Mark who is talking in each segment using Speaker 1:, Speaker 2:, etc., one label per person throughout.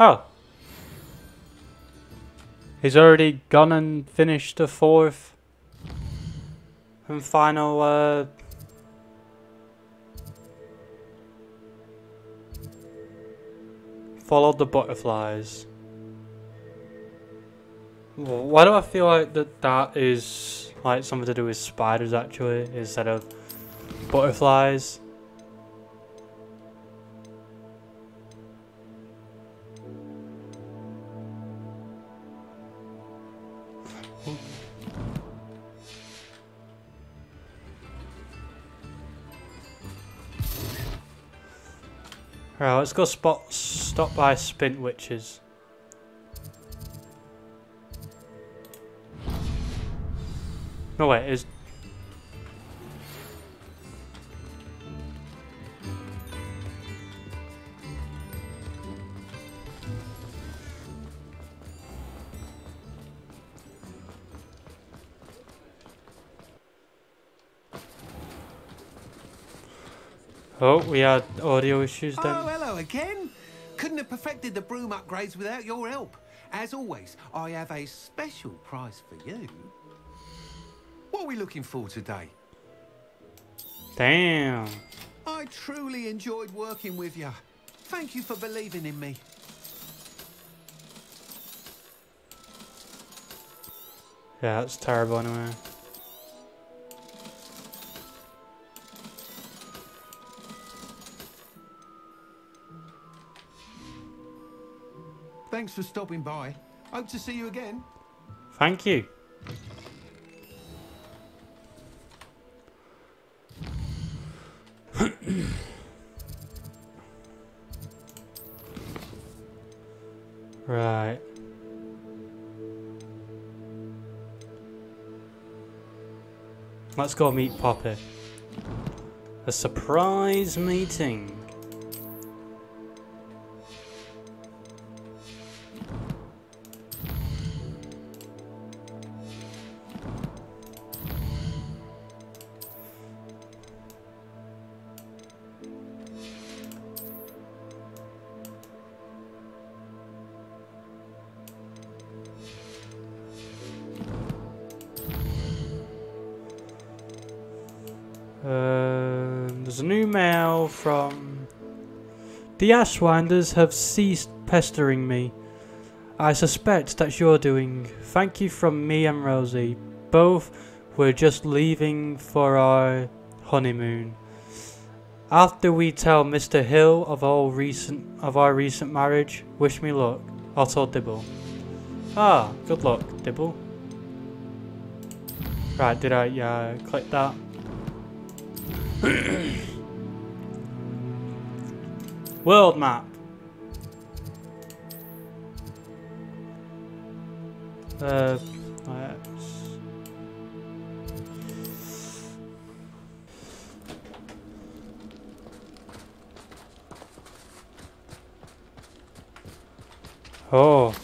Speaker 1: Oh. He's already gone and finished the fourth and final uh, followed the butterflies. Why do I feel like that that is like something to do with spiders actually instead of butterflies? Right, let's go spot stop by Spintwitches. No wait, is Oh, we had audio issues then.
Speaker 2: Oh, hello again. Couldn't have perfected the broom upgrades without your help. As always, I have a special prize for you. What are we looking for today?
Speaker 1: Damn.
Speaker 2: I truly enjoyed working with you. Thank you for believing in me.
Speaker 1: Yeah, that's terrible anyway.
Speaker 2: Thanks for stopping by. Hope to see you again.
Speaker 1: Thank you. right. Let's go meet Poppy. A surprise meeting. The Ashwinders have ceased pestering me. I suspect that's your doing. Thank you from me and Rosie. Both were just leaving for our honeymoon. After we tell Mr. Hill of all recent of our recent marriage, wish me luck. Otto Dibble. Ah, good luck, Dibble. Right, did I yeah click that? World map. Uh, Oh.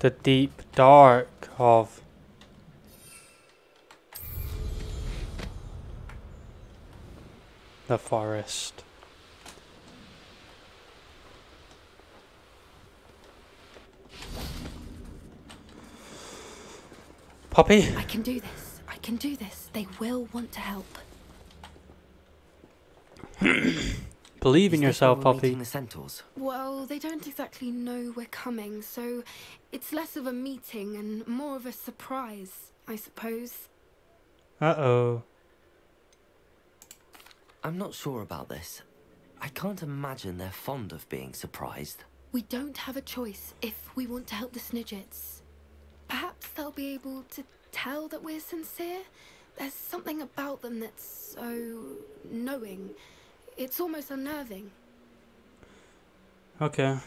Speaker 1: The deep dark of the forest. Poppy?
Speaker 3: I can do this. I can do this. They will want to help.
Speaker 1: Believe in yourself,
Speaker 4: we
Speaker 1: Poppy.
Speaker 4: the centaurs.
Speaker 3: Well, they don't exactly know we're coming, so it's less of a meeting and more of a surprise, I suppose.
Speaker 1: Uh oh.
Speaker 4: I'm not sure about this. I can't imagine they're fond of being surprised.
Speaker 3: We don't have a choice if we want to help the Snidgets. Perhaps they'll be able to tell that we're sincere. There's something about them that's so knowing. It's almost unnerving.
Speaker 1: Okay.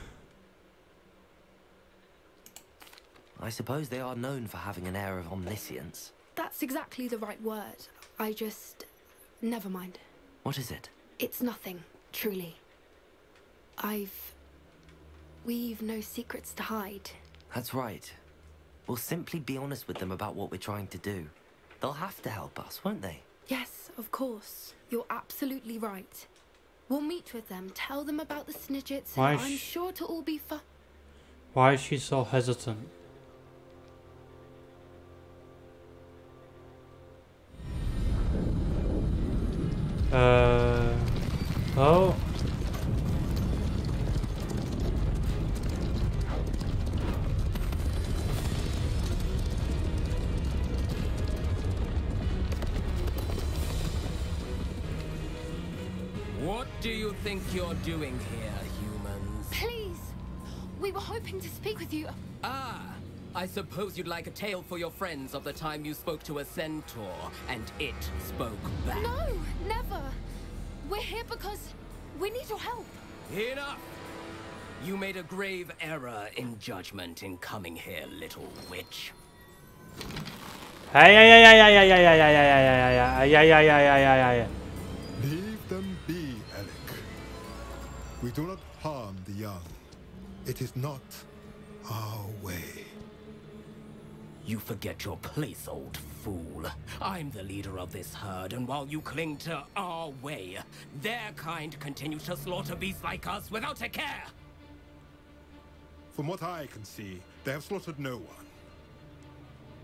Speaker 4: I suppose they are known for having an air of omniscience.
Speaker 3: That's exactly the right word. I just. Never mind.
Speaker 4: What is it?
Speaker 3: It's nothing, truly. I've. We've no secrets to hide.
Speaker 4: That's right. We'll simply be honest with them about what we're trying to do. They'll have to help us, won't they?
Speaker 3: Yes, of course. You're absolutely right. We'll meet with them, tell them about the Snidgets, and I'm sure it'll all be fun.
Speaker 1: Why is she so hesitant? Uh. Oh.
Speaker 5: What do you think you're doing here, humans?
Speaker 3: Please! We were hoping to speak with you.
Speaker 5: Ah, I suppose you'd like a tale for your friends of the time you spoke to a centaur and it spoke back.
Speaker 3: No, never. We're here because we need your help.
Speaker 5: Enough! You made a grave error in judgment in coming here, little witch.
Speaker 1: Hey, hey, hey, hey, hey, hey, hey, hey, hey, hey, hey, hey, hey, hey, hey, hey, hey, hey.
Speaker 6: Leave them be, Alec. We do not harm the young. It is not our way.
Speaker 5: You forget your place, old fool. I'm the leader of this herd, and while you cling to our way, their kind continues to slaughter beasts like us without a care.
Speaker 6: From what I can see, they have slaughtered no one.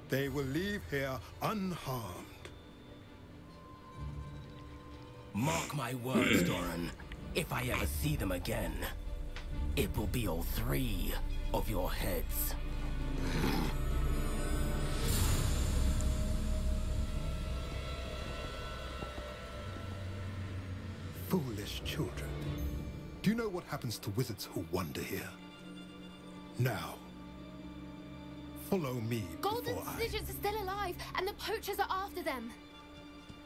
Speaker 6: They will leave here unharmed.
Speaker 5: Mark my words, Doran. If I ever see them again, it will be all three of your heads.
Speaker 6: Children. Do you know what happens to wizards who wander here? Now, follow me
Speaker 3: Golden
Speaker 6: before I...
Speaker 3: Snidgets are still alive, and the poachers are after them.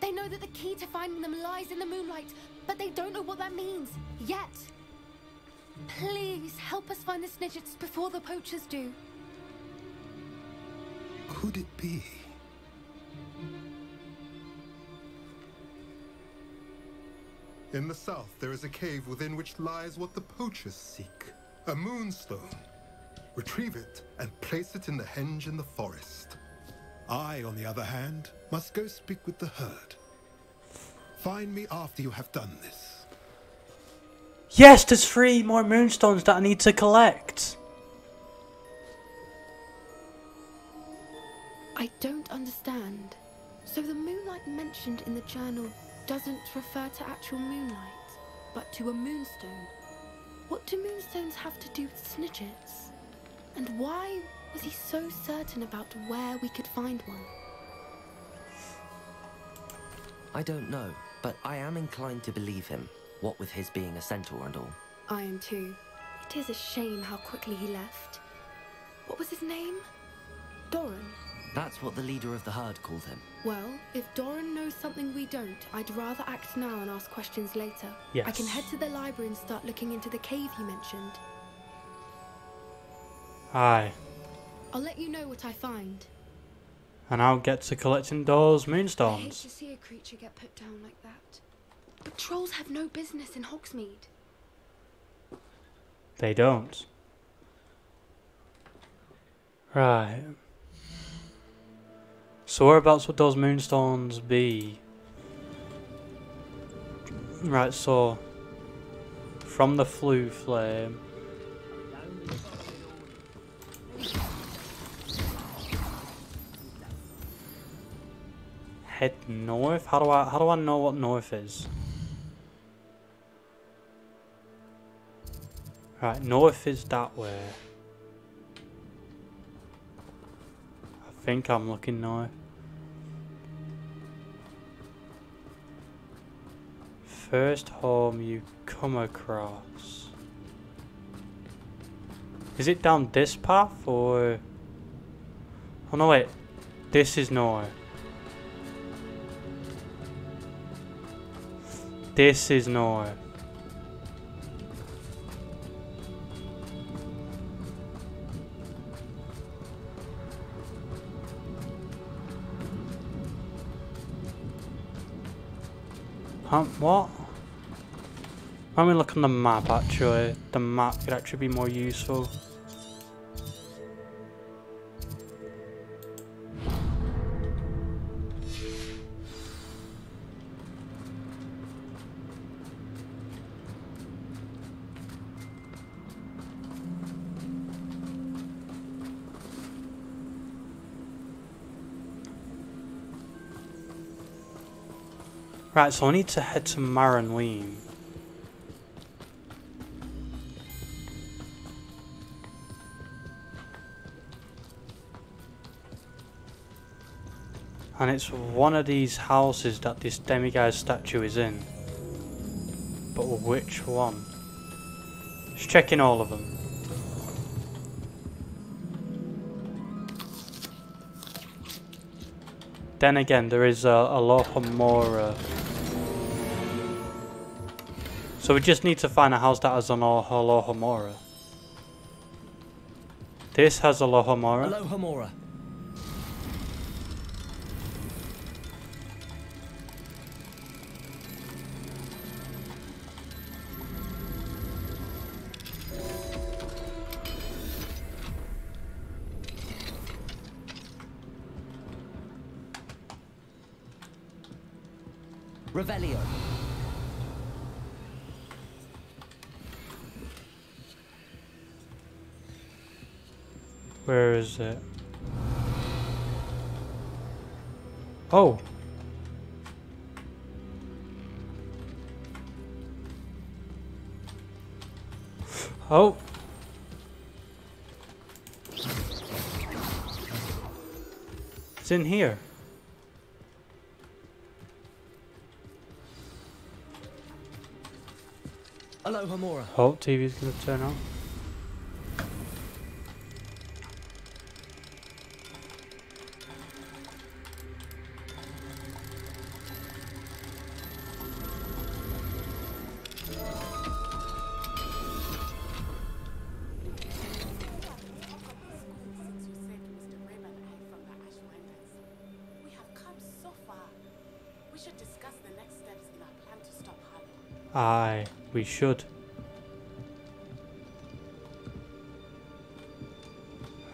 Speaker 3: They know that the key to finding them lies in the moonlight, but they don't know what that means yet. Please help us find the Snidgets before the poachers do.
Speaker 6: Could it be? In the south, there is a cave within which lies what the poachers seek. A moonstone. Retrieve it and place it in the henge in the forest. I, on the other hand, must go speak with the herd. Find me after you have done this.
Speaker 1: Yes, there's three more moonstones that I need to collect.
Speaker 3: I don't understand. So the moonlight mentioned in the journal doesn't refer to actual moonlight, but to a moonstone. What do moonstones have to do with Snidgets? And why was he so certain about where we could find one?
Speaker 4: I don't know, but I am inclined to believe him. What with his being a centaur and all.
Speaker 3: I am too. It is a shame how quickly he left. What was his name? Doran.
Speaker 4: That's what the leader of the herd called him.
Speaker 3: Well, if Doran knows something we don't, I'd rather act now and ask questions later. Yes. I can head to the library and start looking into the cave you mentioned.
Speaker 1: Aye.
Speaker 3: I'll let you know what I find.
Speaker 1: And I'll get to collecting those
Speaker 3: I hate to see a creature get put down like that. But trolls have no business in Hogsmeade.
Speaker 1: They don't. Right. So whereabouts would those moonstones be? Right, so from the flue flame. Head north? How do I how do I know what north is? Right, north is that way. I think I'm looking north. First home you come across. Is it down this path or... Oh no wait, this is north. This is north. Um, what? When we look on the map actually, the map could actually be more useful. Right, so I need to head to Marunweem. And it's one of these houses that this demiguise statue is in. But which one? Just checking all of them. Then again, there is a Alohomora. Uh, so we just need to find a house that has an Alohomora. This has Alohomora.
Speaker 4: Alohomora.
Speaker 1: Oh. Oh. It's in here.
Speaker 4: Alohomora.
Speaker 1: Oh, TV's gonna turn on. Aye, we should.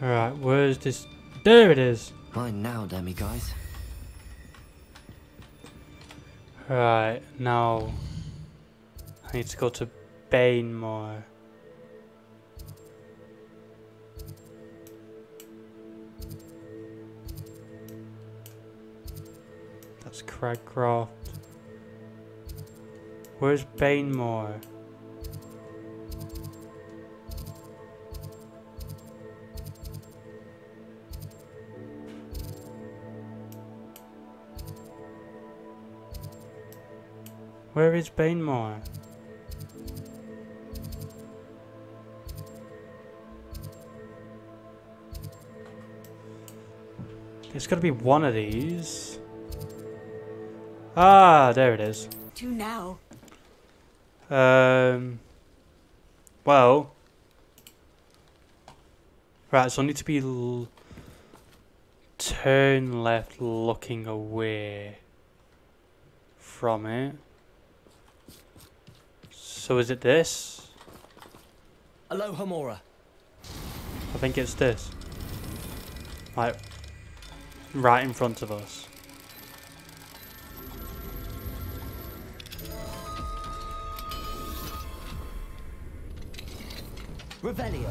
Speaker 1: Alright, where's this? There it is!
Speaker 4: Mine now, damn demiguise.
Speaker 1: Right, now I need to go to Bainmore. That's Cragcroft. Where's Bainmore? Where is Bainmore? There's gotta be one of these. Ah, there it is.
Speaker 7: Do now.
Speaker 1: Um. Well. Right, so I need to be l- turn left, looking away from it. So is it this?
Speaker 4: Alohomora.
Speaker 1: I think it's this. Like, right in front of us.
Speaker 4: Revelio.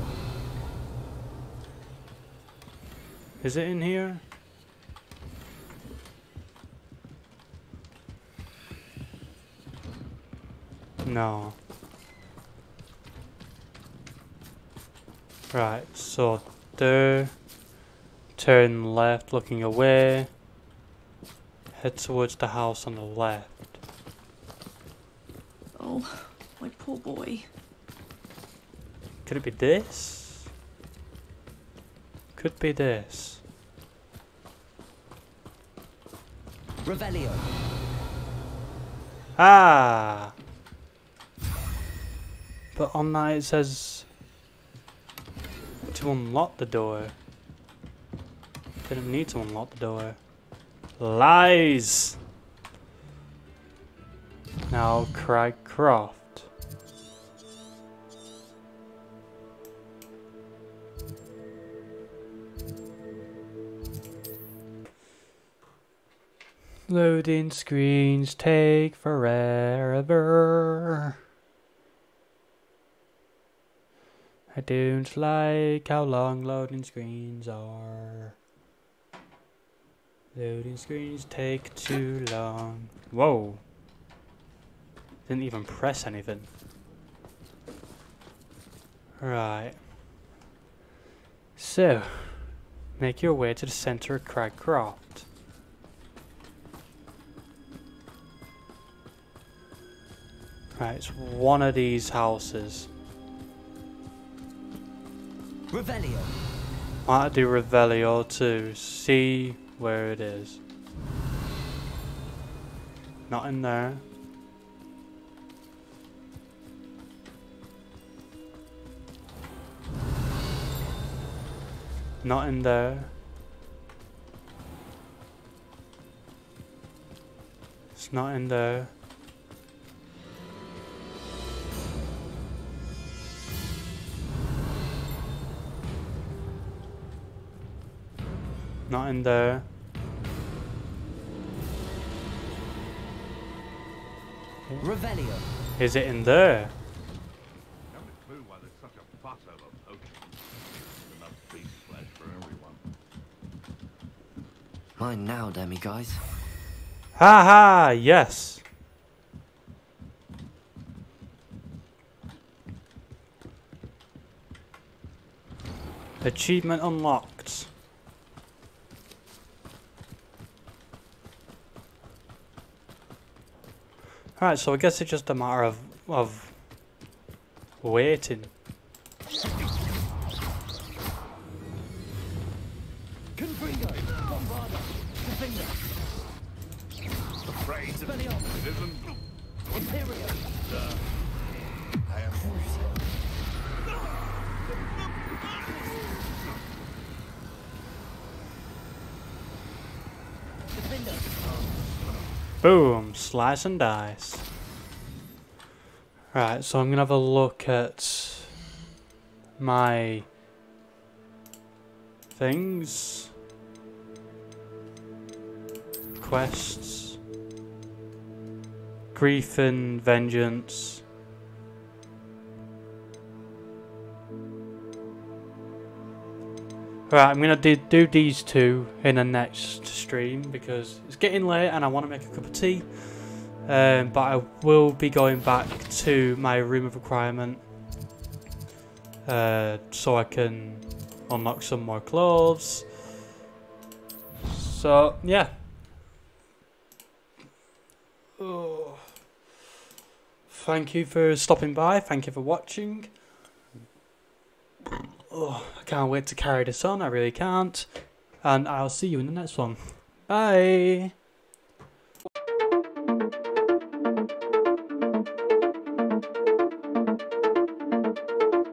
Speaker 1: Is it in here? No. Right, so there. Turn left, looking away. Head towards the house on the left.
Speaker 8: Oh, my poor boy.
Speaker 1: Could it be this? Could be this.
Speaker 4: Revelio.
Speaker 1: Ah! But on that it says to unlock the door. Didn't need to unlock the door. Lies! Now Cragcroft. Loading screens take forever. I don't like how long loading screens are. Loading screens take too long. Whoa. Didn't even press anything. Right. So, make your way to the center of Cragcroft. Right, it's one of these houses.
Speaker 4: Revelio.
Speaker 1: Might do Revelio to see where it is. Not in there. Not in there. It's not in there. Not in there.
Speaker 4: Revelio.
Speaker 1: Is it in there?
Speaker 9: Haven't a clue why there's such a fuss over poaching. Enough beast flesh for everyone.
Speaker 4: Mine now, demiguise.
Speaker 1: Ha ha! Yes. Achievement unlocked. Alright, so I guess it's just a matter of of waiting. Boom, slice and dice. Right, so I'm gonna have a look at my things, quests, grief and vengeance. Right, I'm gonna do, do these two in the next stream because it's getting late and I want to make a cup of tea. Um, but I will be going back to my room of requirement uh, so I can unlock some more clothes. So yeah. Oh. Thank you for stopping by. Thank you for watching. Oh, I can't wait to carry this on. I really can't. And I'll see you in the next one. Bye.